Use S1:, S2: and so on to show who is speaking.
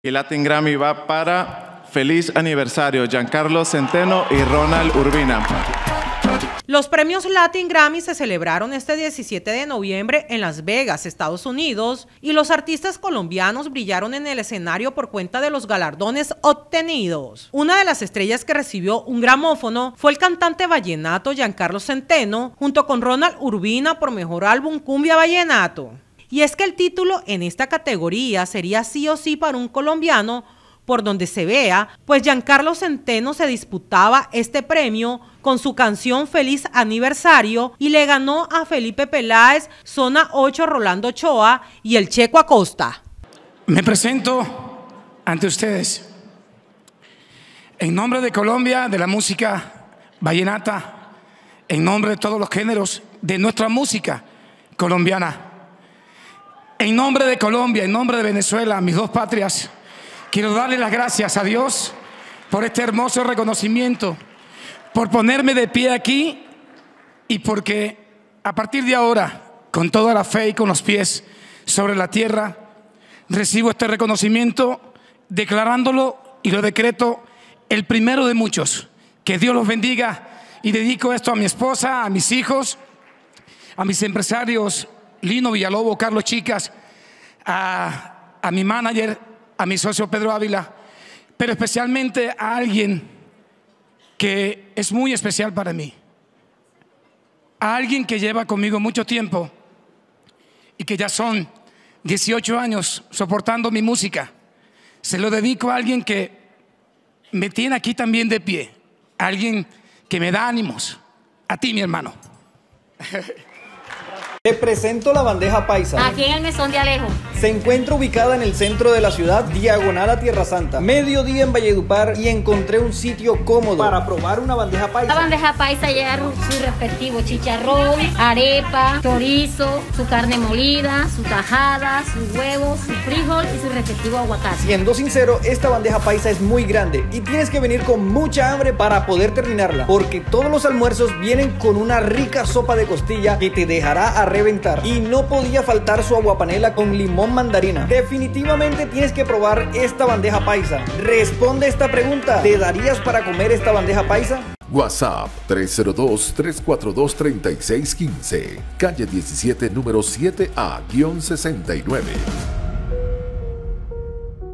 S1: Y Latin Grammy va para Feliz Aniversario, Giancarlo Centeno y Ronald Urbina.
S2: Los premios Latin Grammy se celebraron este 17 de noviembre en Las Vegas, Estados Unidos, y los artistas colombianos brillaron en el escenario por cuenta de los galardones obtenidos. Una de las estrellas que recibió un gramófono fue el cantante vallenato Giancarlo Centeno, junto con Ronald Urbina por mejor álbum Cumbia Vallenato. Y es que el título en esta categoría sería sí o sí para un colombiano por donde se vea, pues Giancarlo Centeno se disputaba este premio con su canción Feliz Aniversario y le ganó a Felipe Peláez, Zona 8 Rolando Choa y el Checo Acosta.
S3: Me presento ante ustedes en nombre de Colombia, de la música vallenata, en nombre de todos los géneros de nuestra música colombiana, en nombre de Colombia, en nombre de Venezuela, mis dos patrias, Quiero darle las gracias a Dios por este hermoso reconocimiento, por ponerme de pie aquí y porque a partir de ahora, con toda la fe y con los pies sobre la tierra, recibo este reconocimiento declarándolo y lo decreto el primero de muchos. Que Dios los bendiga y dedico esto a mi esposa, a mis hijos, a mis empresarios, Lino Villalobo, Carlos Chicas, a, a mi manager a mi socio Pedro Ávila, pero especialmente a alguien que es muy especial para mí. A alguien que lleva conmigo mucho tiempo y que ya son 18 años soportando mi música. Se lo dedico a alguien que me tiene aquí también de pie, a alguien que me da ánimos, a ti mi hermano.
S4: Te presento la bandeja paisa.
S5: Aquí en el mesón de Alejo.
S4: Se encuentra ubicada en el centro de la ciudad, diagonal a Tierra Santa. Mediodía en Valledupar y encontré un sitio cómodo para probar una bandeja paisa.
S5: La bandeja paisa lleva su respectivo chicharrón, arepa, chorizo, su carne molida, su tajada, sus huevos, su frijol y su respectivo aguacate.
S4: Siendo sincero, esta bandeja paisa es muy grande y tienes que venir con mucha hambre para poder terminarla, porque todos los almuerzos vienen con una rica sopa de costilla que te dejará a reventar. Y no podía faltar su aguapanela con mandarina. Definitivamente tienes que probar esta bandeja paisa. Responde esta pregunta. ¿Te darías para comer esta bandeja paisa?
S6: WhatsApp 302-342-3615, calle 17, número 7A-69.